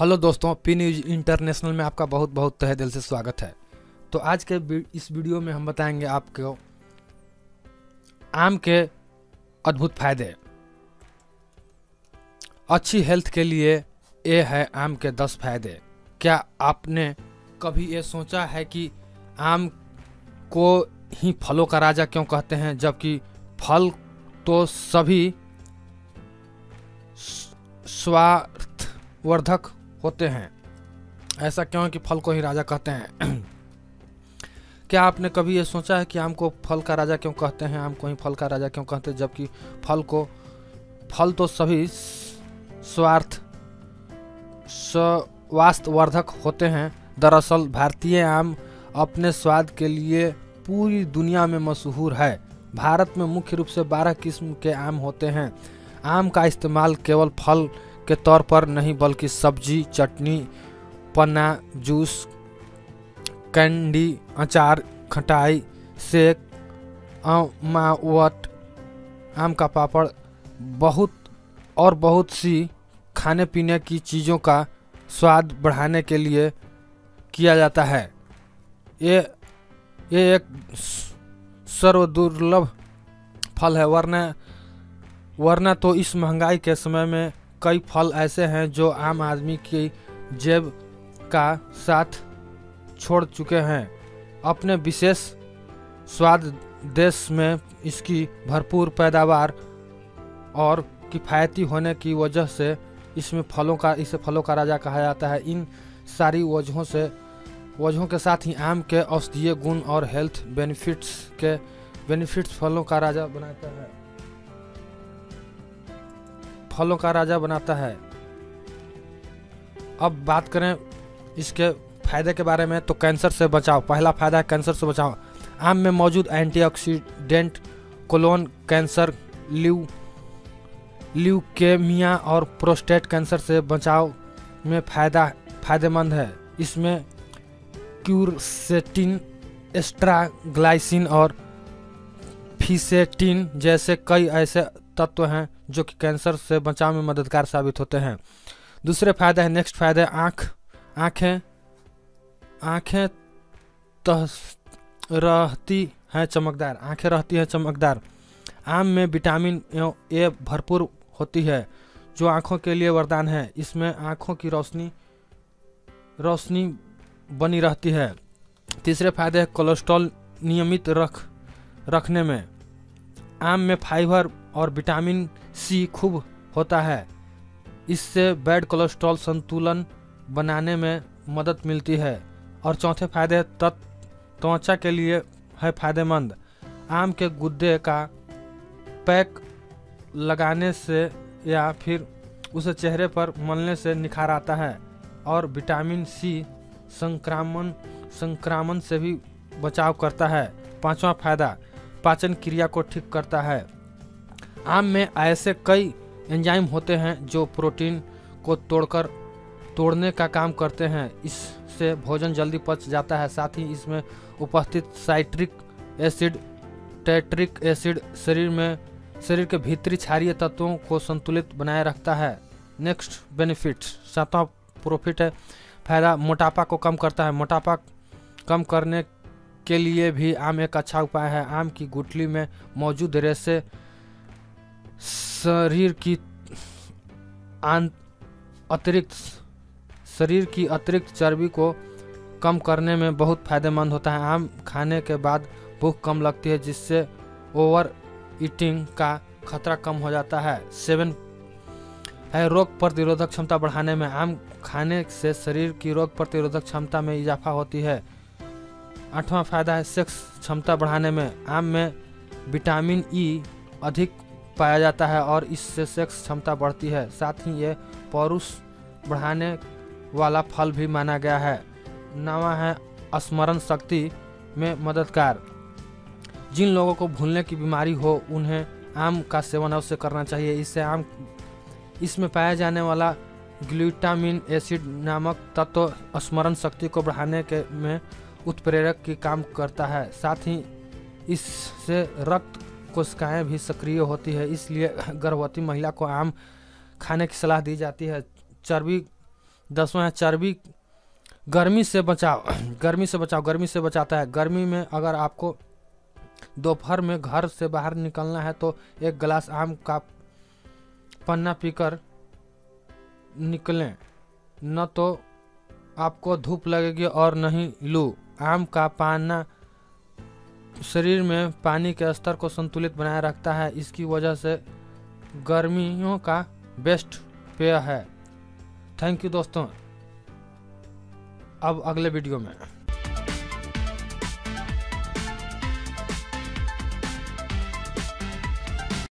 Hello दोस्तों, P news international में आपका बहुत बहुत तहे दिल से स्वागत है। तो आज के इस वीडियो में हम बताएँगे आपको आम के अद्भुत फ़ायदे। अच्छी हेल्थ के लिए ये है आम के दस फ़ायदे। क्या आपने कभी ये सोचा है कि आम को ही फलों का राजा क्यों कहते हैं, जबकि फल तो सभी स्वार्थवर्धक होते हैं। ऐसा क्यों कि फल को ही राजा कहते हैं? क्या आपने कभी ये सोचा है कि आम को फल का राजा क्यों कहते हैं? आम को ही फल का राजा क्यों कहते हैं? जबकि फल को, फल तो सभी स्वार्थ, स्वास्थ्यवर्धक होते हैं। दरअसल भारतीय आम अपने स्वाद के लिए पूरी दुनिया में मशहूर है। भारत में मुख्य रूप से 12 किस्म के आम होते हैं। आम का इस्तेमाल केवल फल के तौर पर नहीं, बल्कि सब्ज़ी, चटनी, पन्ना, जूस, कैंडी, अचार, खटाई, सेक अमावट आम का पापड़, बहुत और बहुत सी खाने पीने की चीज़ों का स्वाद बढ़ाने के लिए किया जाता है। ये ये एक सर्वदुर्लभ फल है, वरना वरना तो इस महँगाई के समय में कई फल ऐसे हैं जो आम आदमी की जेब का साथ छोड़ चुके हैं। अपने विशेष स्वाद देश में इसकी भरपूर पैदावार और किफ़ायती होने की वजह से इसमें फलों का, इसे फलों का राजा कहा जाता है। इन सारी वजहों से, वजहों के साथ ही आम के औषधीय गुण और हेल्थ बेनिफिट्स के बेनिफिट्स फलों का राजा बनाता है। फलों का राजा बनाता है। अब बात करें इसके फ़ायदे के बारे में तो कैंसर से बचाव पहला फ़ायदा है कैंसर से बचाव आम में मौजूद एंटीऑक्सीडेंट कोलोन कैंसर, ल्यू, ल्यूकेमिया और प्रोस्टेट कैंसर से बचाव में फ़ायदा, फ़ायदेमंद है। इसमें क्यूरसेटिन, एस्ट्राग्लाइसिन और फिसेटिन जैसे कई ऐसे तत्व हैं जो कि कैंसर से बचाव में मददगार साबित होते हैं। दूसरे फ़ायदे है नेक्स्ट फ़ायदे आँख, आँखें आँखें तह रहती हैं चमकदार, आँखें रहती हैं चमकदार। आम में विटामिन ए भरपूर होती है, जो आँखों के लिए वरदान है। इसमें आँखों की रोशनी रोशनी बनी रहती है। तीसरे फ़ायदे है कोलेस्ट्रॉल नियमित रख, रखने में। आम में फाइबर और विटामिन सी खूब होता है। इससे बैड कोलेस्ट्रॉल संतुलन बनाने में मदद मिलती है। और चौथे फ़ायदे तत्, त्वचा के लिए है फ़ायदेमंद। आम के गुद्दे का पैक लगाने से या फिर उसे चेहरे पर मलने से निखार आता है। और विटामिन सी संक्रामण संक्रामण से भी बचाव करता है। पांचवा फ़ायदा पाचन क्रिया को ठीक करता है। आम में ऐसे कई एंजाइम होते हैं जो प्रोटीन को तोड़कर, तोड़ने का काम करते हैं। इससे भोजन जल्दी पच जाता है। साथ ही इसमें उपस्थित साइट्रिक एसिड, टेट्रिक एसिड शरीर में, शरीर के भीतरी क्षारीय तत्वों को संतुलित बनाए रखता है। नेक्स्ट बेनिफिट सातवां प्रॉफिट है, फ़ायदा मोटापा को कम करता है। मोटापा कम करने के लिए भी आम एक अच्छा उपाय है। आम की गुठली में मौजूद रेसे शरीर की अतिरिक्त, शरीर की अतिरिक्त चर्बी को कम करने में बहुत फ़ायदेमंद होता है। आम खाने के बाद भूख कम लगती है, जिससे ओवर ईटिंग का खतरा कम हो जाता है। सेवन है, रोग प्रतिरोधक क्षमता बढ़ाने में। आम खाने से शरीर की रोग प्रतिरोधक क्षमता में इजाफा होती है। आठवां फ़ायदा है सेक्स क्षमता बढ़ाने में। आम में विटामिन ई अधिक पाया जाता है और इससे सेक्स क्षमता बढ़ती है। साथ ही ये पौरुष बढ़ाने वाला फल भी माना गया है। नवा है स्मरण शक्ति में मददगार। जिन लोगों को भूलने की बीमारी हो, उन्हें आम का सेवन अवश्य करना चाहिए। इससे आम, इसमें पाया जाने वाला ग्लूटामिन एसिड नामक तत्व स्मरण शक्ति को बढ़ाने के में उत्प्रेरक की काम करता है। साथ ही इससे रक्त कोशिकाएँ भी सक्रिय होती है, इसलिए गर्भवती महिला को आम खाने की सलाह दी जाती है। चर्बी, दसवां है, चर्बी गर्मी से बचाओ, गर्मी से बचाओ, गर्मी से बचाता है। गर्मी में अगर आपको दोपहर में घर से बाहर निकलना है तो एक गिलास आम का पन्ना पीकर निकलें। न तो आपको धूप लगेगी और नहीं लू। आम का पाना शरीर में पानी के स्तर को संतुलित बनाए रखता है। इसकी वजह से गर्मियों का बेस्ट पेय है। थैंक यू दोस्तों। अब अगले वीडियो में।